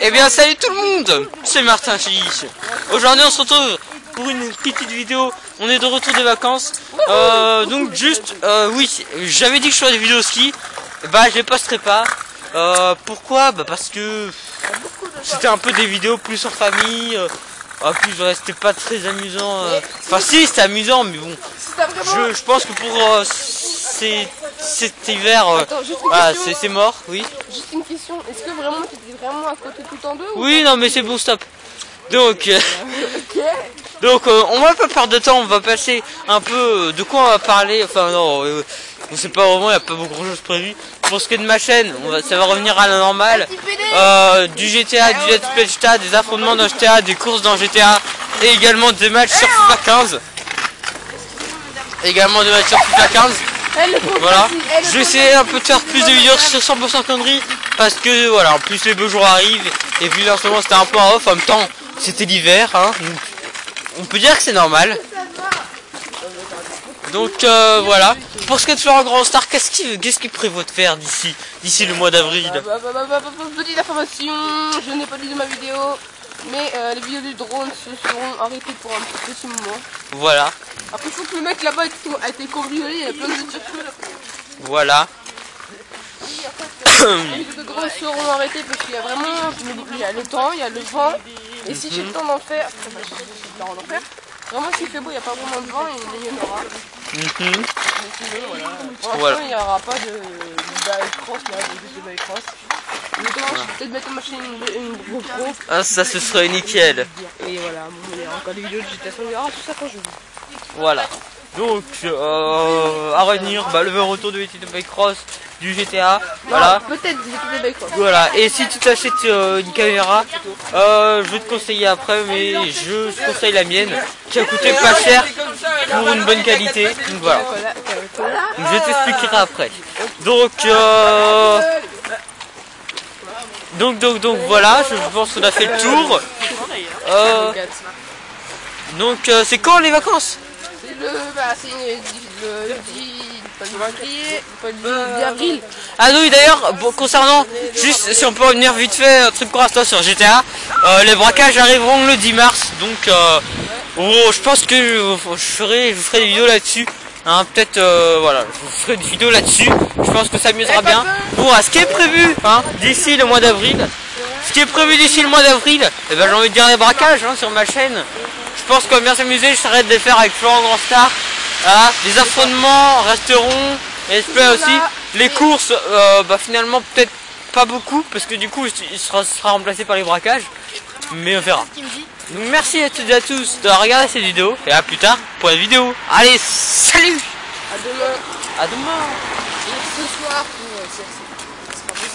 Eh bien salut tout le monde, c'est Martin Chiche. Aujourd'hui on se retrouve pour une petite vidéo. On est de retour des vacances. Euh, donc juste, euh, oui, j'avais dit que je ferais des vidéos ski. Bah je les posterai pas. Euh, pourquoi? Bah parce que c'était un peu des vidéos plus en famille. En plus c'était pas très amusant. Enfin si c'était amusant mais bon. Je, je pense que pour euh, cet hiver, euh, c'est mort, oui. Juste une question. Est-ce que vraiment t'étais vraiment à côté tout en deux ou... Oui, non, mais c'est bon, stop. Donc, euh, donc on va pas perdre de temps, on va passer un peu de quoi on va parler. Enfin, non, euh, on sait pas vraiment, il n'y a pas beaucoup de choses prévues. Pour ce qui est de ma chaîne, on va, ça va revenir à la normale. Du GTA, du Let's Play GTA, des affrontements dans GTA, des courses dans GTA, et également des matchs sur FIFA 15. Également des matchs sur FIFA 15. Elle est trop Voilà. facile, elle est Je vais trop essayer un peu de faire plus de vidéos sur 100% conneries parce que voilà, en plus les beaux jours arrivent et puis là, en ce moment c'était un peu en off, en même temps c'était l'hiver, hein, donc on peut dire que c'est normal. Donc euh, voilà. Pour ce qui est de Florent Grand Star, qu'est-ce qu'il prévoit de faire d'ici d'ici le mois d'avril Bah, bah, bah, bah, bah, bah, Petite information, je n'ai pas dit de ma vidéo, mais euh, les vidéos du drone se seront arrêtées pour un petit moment. Voilà, Après, il faut que le mec là-bas a été cambriolé, il y a plein de là. voilà. Les vidéos de drone seront arrêtées parce qu'il y a vraiment il y a le temps, il y a le vent, et si j'ai le temps d'en faire, enfin, bah, j'ai le temps d'en faire. Vraiment, s'il fait beau, il n'y a pas vraiment de vent et il y en aura. Mhm. Donc, voilà. Pour l'instant, il n'y aura pas de, de cross, là, de, cross. Notamment, je vais peut-être mettre ma chaîne une, une GoPro. Ah ça ce serait nickel. Et voilà, il y aura encore des vidéos de GTA San Andreas, tout ça quand je veux. Voilà. Donc, euh, à revenir, bah, le retour de Betty Bike Cross, du GTA, voilà. Non, peut-être des des bike cross. Voilà, et si tu t'achètes euh, une caméra, euh, je vais te conseiller après, mais je te conseille la mienne, qui a coûté pas cher pour une bonne qualité. Donc voilà. Donc, je t'expliquerai après. Donc, euh, donc, donc, donc voilà, je pense qu'on a fait le tour. Euh, donc, euh, c'est quand les vacances? C'est le, bah, le, le 10, pas le 20 juillet, pas le 10 d'avril. Ah oui d'ailleurs bon, concernant juste si on peut revenir vite fait un truc pour l'instant sur GTA euh, les braquages arriveront le 10 mars donc euh, oh, je pense que je, je ferai je vous ferai des vidéos là-dessus hein, peut-être euh, voilà je vous ferai des vidéos là-dessus. Je pense que ça amusera bien. Pour à ce qui est prévu hein, d'ici le mois d'avril. Ce qui est prévu d'ici le mois d'avril eh ben j'ai envie de dire les braquages hein, sur ma chaîne. Je pense qu'on va bien s'amuser j'essaierai de les faire avec Florent Grand Star voilà, les affrontements resteront et je peux aussi. Les courses, euh, bah finalement peut-être pas beaucoup parce que du coup il sera, sera remplacé par les braquages, mais on verra. Donc merci à toutes et à tous de regarder cette vidéo et à plus tard pour la vidéo. Allez, salut À demain. À demain Et ce soir pour euh.